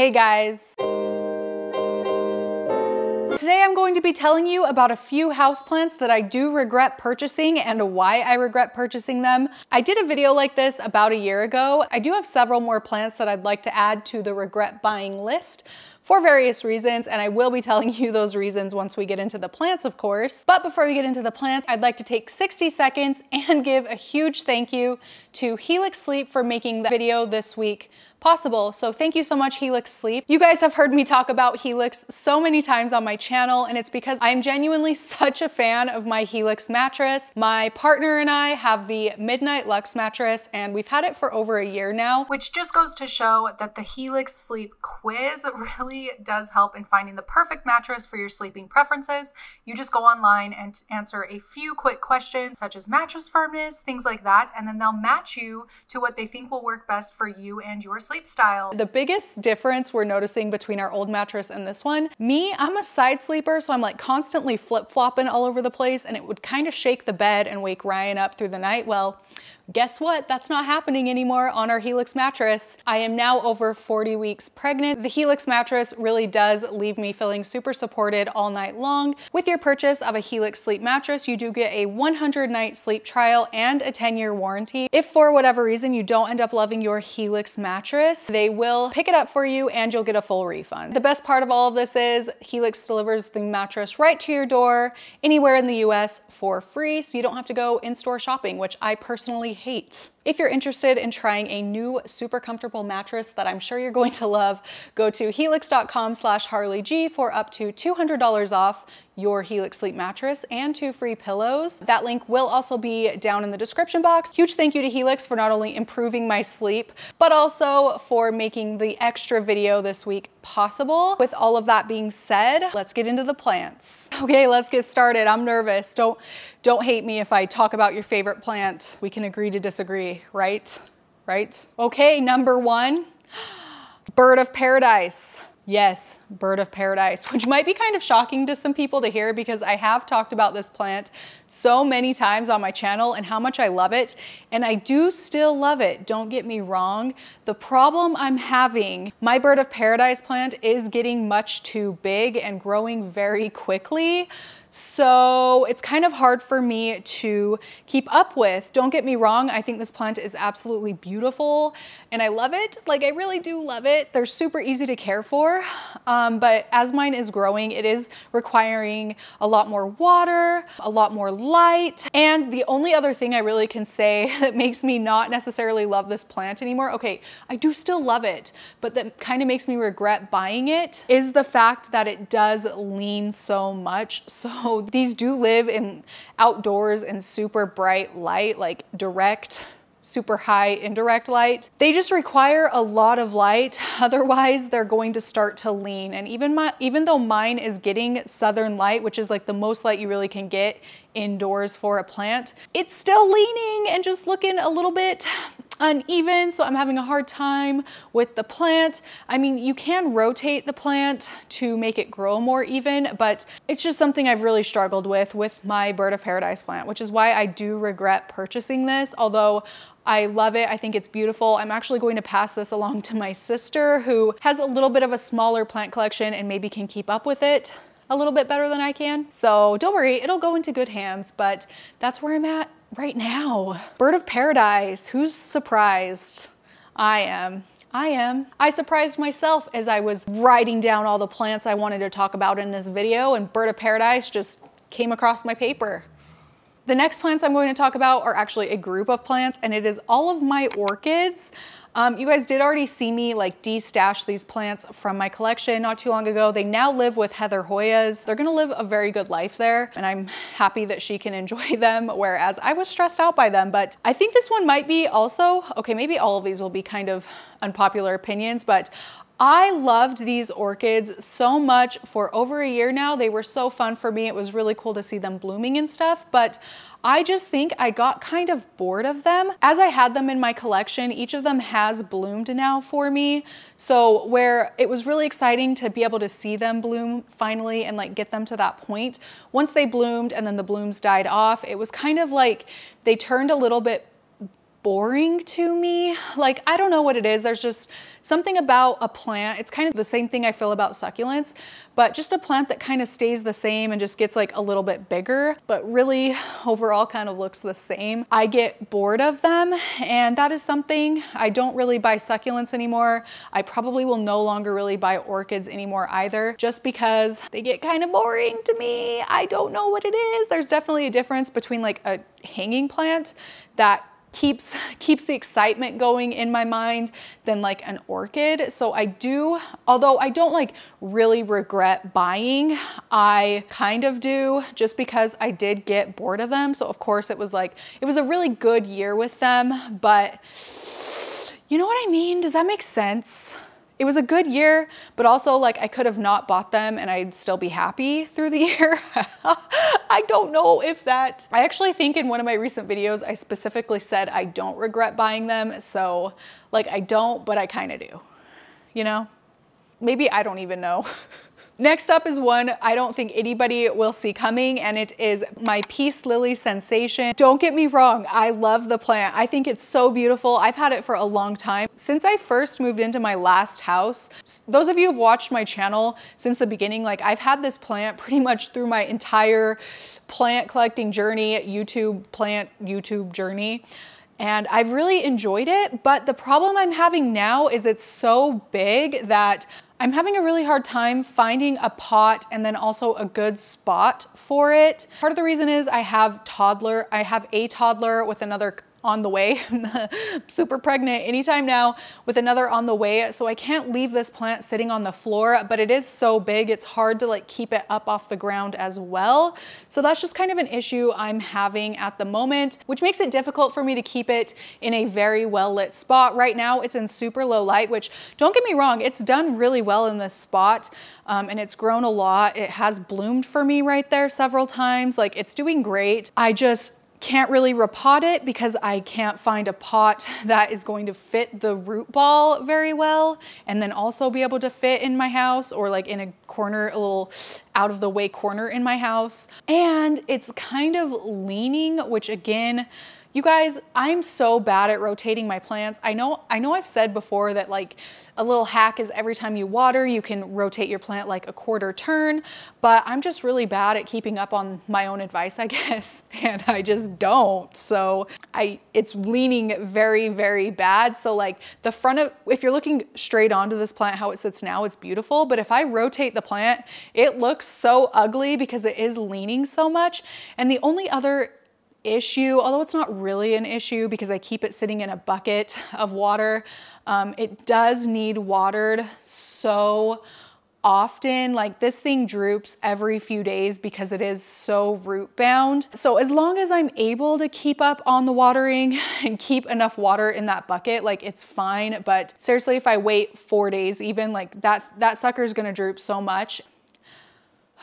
Hey guys. Today I'm going to be telling you about a few houseplants that I do regret purchasing and why I regret purchasing them. I did a video like this about a year ago. I do have several more plants that I'd like to add to the regret buying list, for various reasons, and I will be telling you those reasons once we get into the plants, of course. But before we get into the plants, I'd like to take 60 seconds and give a huge thank you to Helix Sleep for making the video this week possible. So thank you so much, Helix Sleep. You guys have heard me talk about Helix so many times on my channel, and it's because I'm genuinely such a fan of my Helix mattress. My partner and I have the Midnight Lux mattress, and we've had it for over a year now, which just goes to show that the Helix Sleep quiz really does help in finding the perfect mattress for your sleeping preferences. You just go online and answer a few quick questions, such as mattress firmness, things like that, and then they'll match you to what they think will work best for you and your style. The biggest difference we're noticing between our old mattress and this one, me, I'm a side sleeper, so I'm like constantly flip flopping all over the place and it would kind of shake the bed and wake Ryan up through the night. Well, Guess what? That's not happening anymore on our Helix mattress. I am now over 40 weeks pregnant. The Helix mattress really does leave me feeling super supported all night long. With your purchase of a Helix sleep mattress, you do get a 100 night sleep trial and a 10 year warranty. If for whatever reason you don't end up loving your Helix mattress, they will pick it up for you and you'll get a full refund. The best part of all of this is Helix delivers the mattress right to your door anywhere in the US for free, so you don't have to go in-store shopping, which I personally hate. If you're interested in trying a new super comfortable mattress that I'm sure you're going to love, go to helix.com slash harleyg for up to $200 off your Helix Sleep mattress and two free pillows. That link will also be down in the description box. Huge thank you to Helix for not only improving my sleep, but also for making the extra video this week possible. With all of that being said, let's get into the plants. Okay, let's get started. I'm nervous. Don't, don't hate me if I talk about your favorite plant. We can agree to disagree, right? Right? Okay, number one, bird of paradise. Yes, bird of paradise, which might be kind of shocking to some people to hear because I have talked about this plant so many times on my channel and how much I love it. And I do still love it, don't get me wrong. The problem I'm having, my bird of paradise plant is getting much too big and growing very quickly. So it's kind of hard for me to keep up with. Don't get me wrong, I think this plant is absolutely beautiful and I love it. Like I really do love it. They're super easy to care for, um, but as mine is growing, it is requiring a lot more water, a lot more light. And the only other thing I really can say that makes me not necessarily love this plant anymore, okay, I do still love it, but that kind of makes me regret buying it is the fact that it does lean so much. So these do live in outdoors in super bright light, like direct super high indirect light. They just require a lot of light, otherwise they're going to start to lean. And even, my, even though mine is getting southern light, which is like the most light you really can get indoors for a plant, it's still leaning and just looking a little bit uneven, so I'm having a hard time with the plant. I mean, you can rotate the plant to make it grow more even, but it's just something I've really struggled with with my bird of paradise plant, which is why I do regret purchasing this, although I love it. I think it's beautiful. I'm actually going to pass this along to my sister who has a little bit of a smaller plant collection and maybe can keep up with it a little bit better than I can. So don't worry, it'll go into good hands, but that's where I'm at right now. Bird of paradise, who's surprised? I am. I am. I surprised myself as I was writing down all the plants I wanted to talk about in this video and Bird of Paradise just came across my paper. The next plants I'm going to talk about are actually a group of plants and it is all of my orchids. Um, you guys did already see me like de-stash these plants from my collection not too long ago. They now live with Heather Hoyas. They're gonna live a very good life there and I'm happy that she can enjoy them, whereas I was stressed out by them. But I think this one might be also, okay, maybe all of these will be kind of unpopular opinions, but I loved these orchids so much for over a year now. They were so fun for me. It was really cool to see them blooming and stuff, but I just think I got kind of bored of them. As I had them in my collection, each of them has bloomed now for me. So where it was really exciting to be able to see them bloom finally and like get them to that point, once they bloomed and then the blooms died off, it was kind of like they turned a little bit boring to me. Like, I don't know what it is. There's just something about a plant. It's kind of the same thing I feel about succulents, but just a plant that kind of stays the same and just gets like a little bit bigger, but really overall kind of looks the same. I get bored of them and that is something I don't really buy succulents anymore. I probably will no longer really buy orchids anymore either, just because they get kind of boring to me. I don't know what it is. There's definitely a difference between like a hanging plant that keeps keeps the excitement going in my mind than like an orchid. So I do, although I don't like really regret buying, I kind of do just because I did get bored of them. So of course it was like, it was a really good year with them, but you know what I mean? Does that make sense? It was a good year, but also like I could have not bought them and I'd still be happy through the year. I don't know if that, I actually think in one of my recent videos, I specifically said I don't regret buying them. So like I don't, but I kind of do, you know? Maybe I don't even know. Next up is one I don't think anybody will see coming and it is my Peace Lily Sensation. Don't get me wrong, I love the plant. I think it's so beautiful. I've had it for a long time. Since I first moved into my last house, those of you who've watched my channel since the beginning, like I've had this plant pretty much through my entire plant collecting journey, YouTube plant YouTube journey and I've really enjoyed it. But the problem I'm having now is it's so big that I'm having a really hard time finding a pot and then also a good spot for it. Part of the reason is I have toddler, I have a toddler with another on the way, super pregnant anytime now with another on the way. So I can't leave this plant sitting on the floor, but it is so big, it's hard to like keep it up off the ground as well. So that's just kind of an issue I'm having at the moment, which makes it difficult for me to keep it in a very well lit spot. Right now it's in super low light, which don't get me wrong, it's done really well in this spot. Um, and it's grown a lot. It has bloomed for me right there several times. Like it's doing great. I just can't really repot it because I can't find a pot that is going to fit the root ball very well and then also be able to fit in my house or like in a corner, a little out of the way corner in my house. And it's kind of leaning, which again, you guys, I'm so bad at rotating my plants. I know, I know I've said before that like a little hack is every time you water, you can rotate your plant like a quarter turn, but I'm just really bad at keeping up on my own advice, I guess, and I just don't. So I, it's leaning very, very bad. So like the front of, if you're looking straight onto this plant, how it sits now, it's beautiful. But if I rotate the plant, it looks so ugly because it is leaning so much. And the only other issue, although it's not really an issue because I keep it sitting in a bucket of water. Um, it does need watered so often. Like this thing droops every few days because it is so root bound. So as long as i'm able to keep up on the watering and keep enough water in that bucket like it's fine. But seriously if i wait four days even like that that sucker is gonna droop so much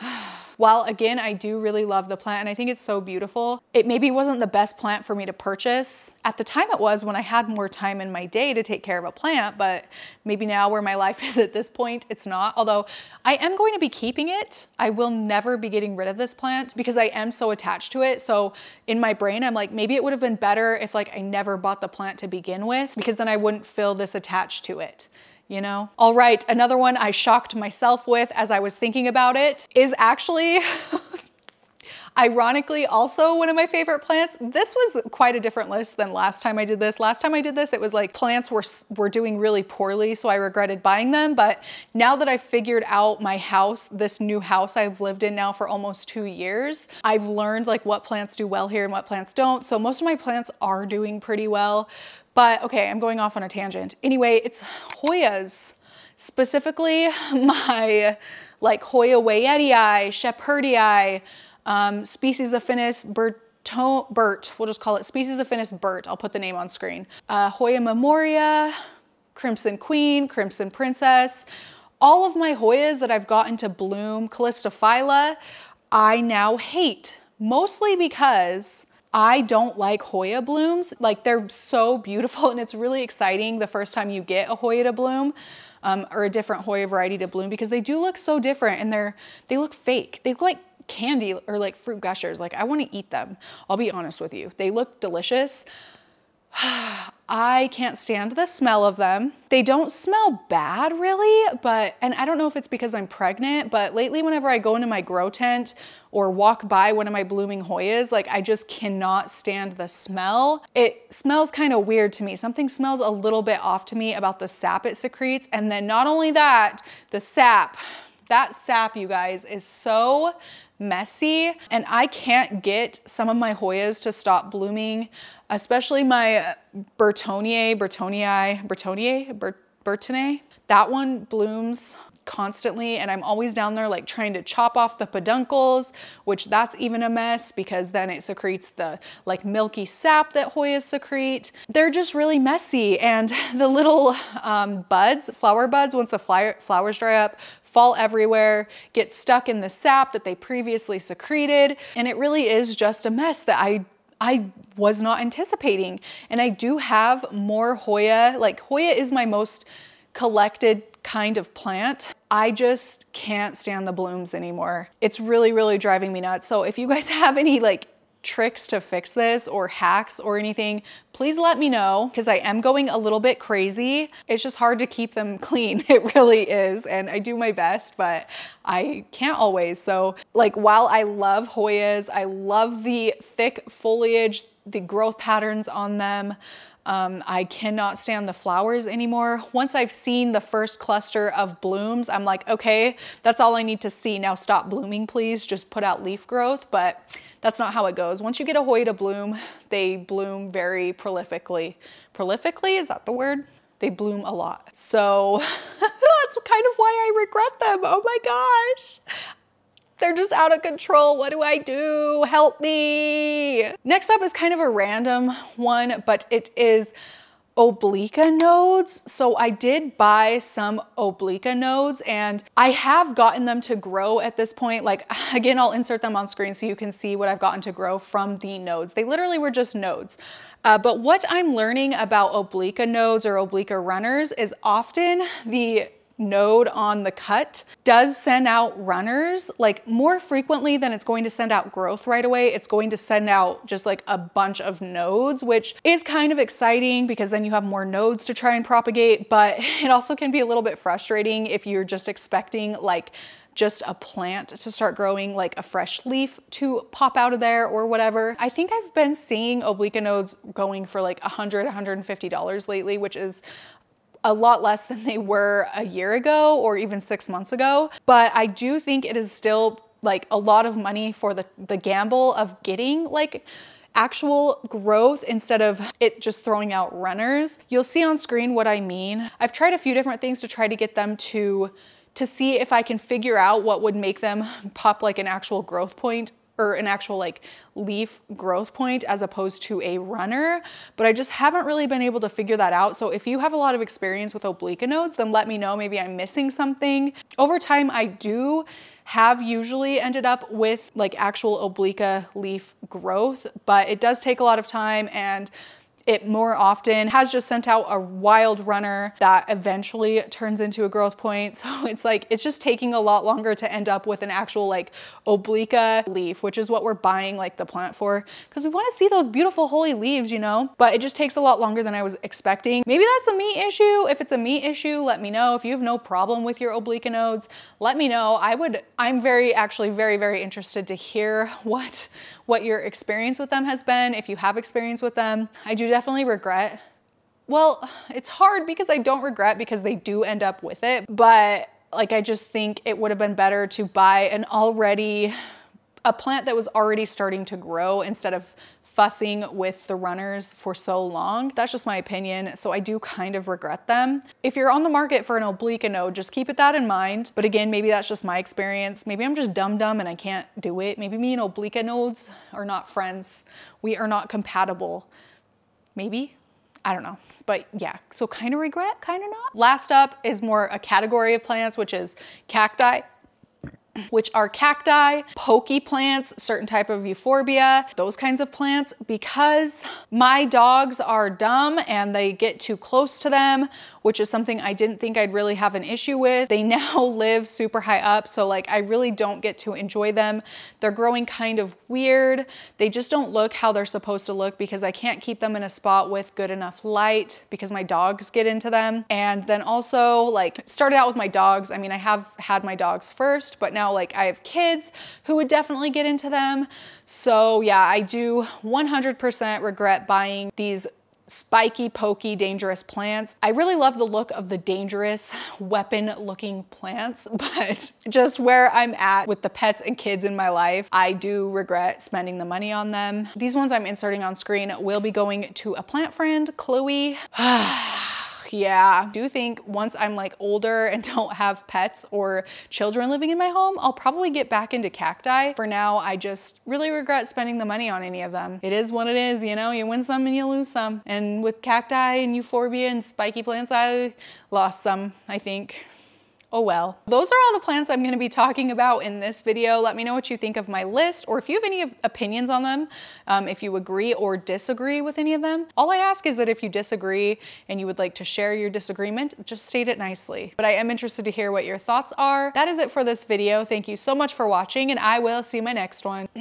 While again, I do really love the plant and I think it's so beautiful, it maybe wasn't the best plant for me to purchase. At the time it was when I had more time in my day to take care of a plant, but maybe now where my life is at this point, it's not. Although I am going to be keeping it. I will never be getting rid of this plant because I am so attached to it. So in my brain, I'm like, maybe it would have been better if like I never bought the plant to begin with because then I wouldn't feel this attached to it you know? All right, another one I shocked myself with as I was thinking about it is actually Ironically, also one of my favorite plants. This was quite a different list than last time I did this. Last time I did this, it was like plants were, were doing really poorly, so I regretted buying them. But now that I've figured out my house, this new house I've lived in now for almost two years, I've learned like what plants do well here and what plants don't. So most of my plants are doing pretty well. But okay, I'm going off on a tangent. Anyway, it's Hoyas, specifically my like Hoya wayetii, shepherdii, um, species affinis Berto Bert, we'll just call it species affinis Bert. I'll put the name on screen. Uh, Hoya memoria, Crimson Queen, Crimson Princess, all of my Hoyas that I've gotten to bloom, Callistophylla, I now hate, mostly because I don't like Hoya blooms. Like they're so beautiful and it's really exciting the first time you get a Hoya to bloom um, or a different Hoya variety to bloom because they do look so different and they're, they look fake. They look like candy or like fruit gushers. Like I wanna eat them. I'll be honest with you. They look delicious. I can't stand the smell of them. They don't smell bad really, but, and I don't know if it's because I'm pregnant, but lately whenever I go into my grow tent or walk by one of my blooming Hoyas, like I just cannot stand the smell. It smells kind of weird to me. Something smells a little bit off to me about the sap it secretes. And then not only that, the sap, that sap, you guys, is so messy and I can't get some of my Hoyas to stop blooming, especially my Bertonier, Bertonii, Bertonier, Bertone. That one blooms constantly and I'm always down there like trying to chop off the peduncles, which that's even a mess because then it secretes the like milky sap that Hoyas secrete. They're just really messy and the little um, buds, flower buds, once the flowers dry up, fall everywhere, get stuck in the sap that they previously secreted. And it really is just a mess that I I was not anticipating. And I do have more Hoya, like Hoya is my most collected kind of plant. I just can't stand the blooms anymore. It's really, really driving me nuts. So if you guys have any like tricks to fix this or hacks or anything, please let me know because I am going a little bit crazy. It's just hard to keep them clean. It really is. And I do my best, but I can't always. So like while I love Hoyas, I love the thick foliage, the growth patterns on them, um, I cannot stand the flowers anymore. Once I've seen the first cluster of blooms, I'm like, okay, that's all I need to see. Now stop blooming, please. Just put out leaf growth. But that's not how it goes. Once you get a Hoya to bloom, they bloom very prolifically. Prolifically, is that the word? They bloom a lot. So that's kind of why I regret them. Oh my gosh. They're just out of control. What do I do? Help me. Next up is kind of a random one, but it is Obliqua nodes. So I did buy some Obliqua nodes and I have gotten them to grow at this point. Like again, I'll insert them on screen so you can see what I've gotten to grow from the nodes. They literally were just nodes. Uh, but what I'm learning about Obliqua nodes or Obliqua runners is often the node on the cut does send out runners like more frequently than it's going to send out growth right away. It's going to send out just like a bunch of nodes, which is kind of exciting because then you have more nodes to try and propagate, but it also can be a little bit frustrating if you're just expecting like just a plant to start growing like a fresh leaf to pop out of there or whatever. I think I've been seeing Obliqua nodes going for like $100, $150 lately, which is a lot less than they were a year ago or even six months ago. But I do think it is still like a lot of money for the, the gamble of getting like actual growth instead of it just throwing out runners. You'll see on screen what I mean. I've tried a few different things to try to get them to to see if I can figure out what would make them pop like an actual growth point or an actual like leaf growth point as opposed to a runner, but I just haven't really been able to figure that out. So if you have a lot of experience with Obliqua nodes, then let me know, maybe I'm missing something. Over time, I do have usually ended up with like actual Obliqua leaf growth, but it does take a lot of time and it more often has just sent out a wild runner that eventually turns into a growth point. So it's like, it's just taking a lot longer to end up with an actual like Obliqua leaf, which is what we're buying like the plant for because we want to see those beautiful holy leaves, you know, but it just takes a lot longer than I was expecting. Maybe that's a me issue. If it's a me issue, let me know. If you have no problem with your Obliqua nodes, let me know. I would, I'm very, actually very, very interested to hear what, what your experience with them has been, if you have experience with them. I do definitely regret well, it's hard because I don't regret because they do end up with it, but like I just think it would have been better to buy an already a plant that was already starting to grow instead of fussing with the runners for so long. That's just my opinion. So I do kind of regret them. If you're on the market for an Obliqua node, just keep it that in mind. But again, maybe that's just my experience. Maybe I'm just dumb dumb and I can't do it. Maybe me and Obliqua nodes are not friends. We are not compatible. Maybe, I don't know. But yeah, so kind of regret, kind of not. Last up is more a category of plants, which is cacti which are cacti, pokey plants, certain type of euphorbia, those kinds of plants, because my dogs are dumb and they get too close to them which is something I didn't think I'd really have an issue with. They now live super high up, so like I really don't get to enjoy them. They're growing kind of weird. They just don't look how they're supposed to look because I can't keep them in a spot with good enough light because my dogs get into them. And then also like started out with my dogs. I mean, I have had my dogs first, but now like I have kids who would definitely get into them. So yeah, I do 100% regret buying these spiky, pokey, dangerous plants. I really love the look of the dangerous weapon looking plants, but just where I'm at with the pets and kids in my life, I do regret spending the money on them. These ones I'm inserting on screen will be going to a plant friend, Chloe. yeah, do think once I'm like older and don't have pets or children living in my home, I'll probably get back into cacti. For now, I just really regret spending the money on any of them. It is what it is, you know, you win some and you lose some. And with cacti and euphorbia and spiky plants, I lost some, I think oh well. Those are all the plants I'm gonna be talking about in this video. Let me know what you think of my list or if you have any opinions on them, um, if you agree or disagree with any of them. All I ask is that if you disagree and you would like to share your disagreement, just state it nicely. But I am interested to hear what your thoughts are. That is it for this video. Thank you so much for watching and I will see my next one.